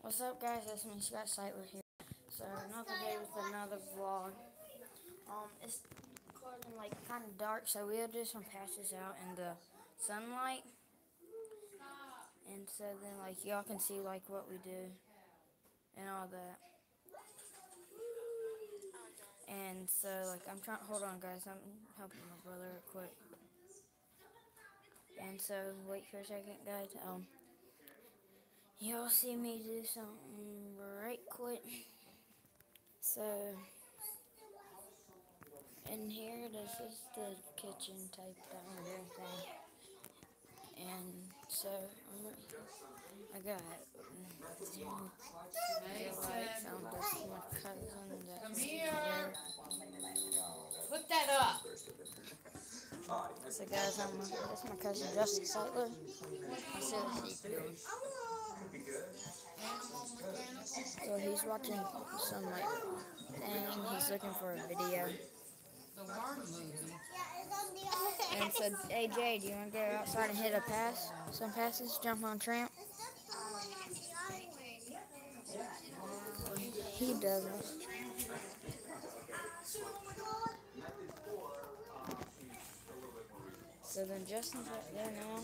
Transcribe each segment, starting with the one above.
What's up, guys? It's me, Scott Sightler here. So another day with another vlog. Um, it's causing like kind of dark, so we'll do some passes out in the sunlight, and so then like y'all can see like what we do and all that. And so like I'm trying. Hold on, guys. I'm helping my brother real quick. And so wait for a second, guys. Um. Y'all see me do something right quick. So, in here, this is the kitchen type down there thing. And so, I'm, I got two lights on this my cousin that's Come here. Put that up. So guys, I'm, that's my cousin Justin Sightler. I see what he's doing. So he's watching some like thing. He's looking for a video. And said, "Hey Jay, do you want to go outside and hit a pass? Some passes, jump on tramp." He doesn't. So then Justin's right there now.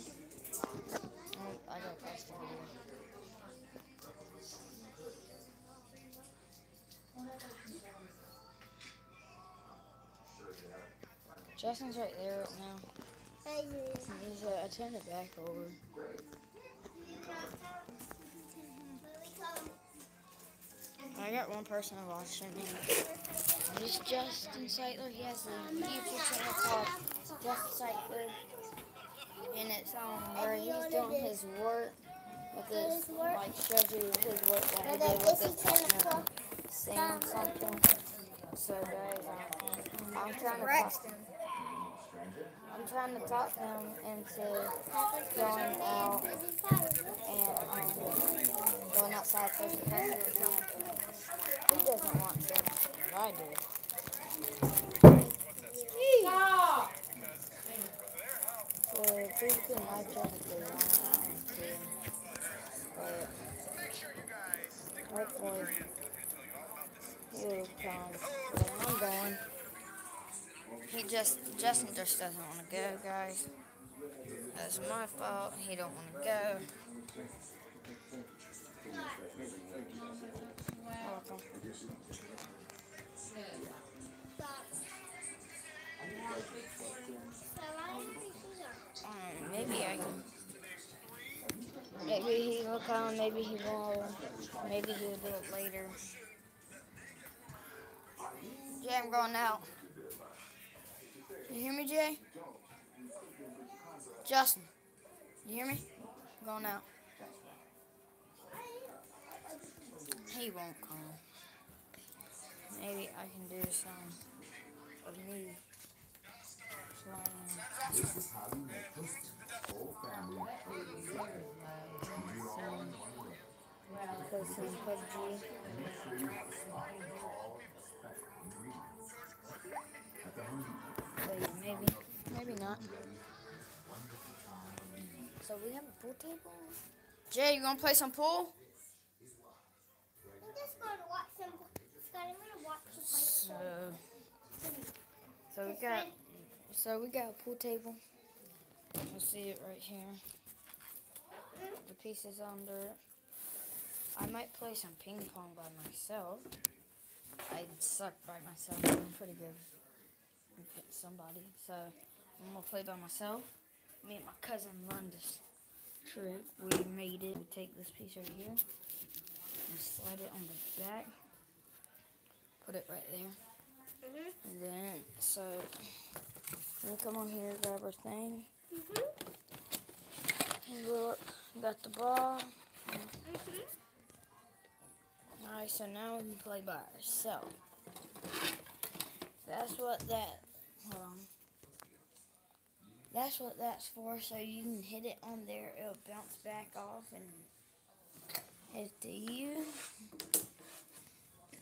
Oh, Justin's right there right now. He's uh, I turned it back over. I got one person watching him. He's Justin Sightler. He has a YouTube channel called Justin Sightler. And it's um where he's doing his work with his like shows you his work while he did with his partner saying something. So guys, I'm trying to talk, I'm trying to talk him into going out and um, going outside the. He doesn't want to, I do. He just Justin just doesn't want to go, guys. That's my fault. He don't want to go. Um, maybe I can. Maybe he will come. Maybe he won't. Maybe he'll do it later. Jay, I'm going out. You Jay? Justin, you hear me? I'm going out. He won't come. Maybe I can do some of me. playing. Play some PUBG. So yeah, maybe, maybe not. So we have a pool table. Jay, you gonna play some pool? I'm just to watch some. Scott, I'm to watch you So, so we got, so we got a pool table. You'll see it right here. Mm-hmm. The pieces under it. I might play some ping pong by myself. I suck by myself. I'm pretty good somebody. So I'm gonna play by myself. Me and my cousin run this trick. We made it. We take this piece right here and slide it on the back. Put it right there. Mm-hmm. And then, so, we come on here, grab our thing. Mm-hmm. And look, got the ball. Mm-hmm. Alright, so now we can play by ourselves. That's what that, hold on. That's what that's for, so you can hit it on there, it'll bounce back off and hit to you.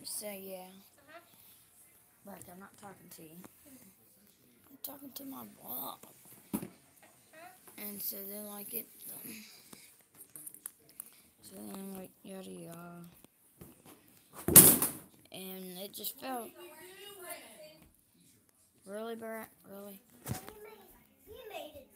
So, yeah. But I'm not talking to you. I'm talking to my blog. And so then, like, it, so then, like, everybody. Uh, and it just felt really bad. Really. We made it.